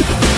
you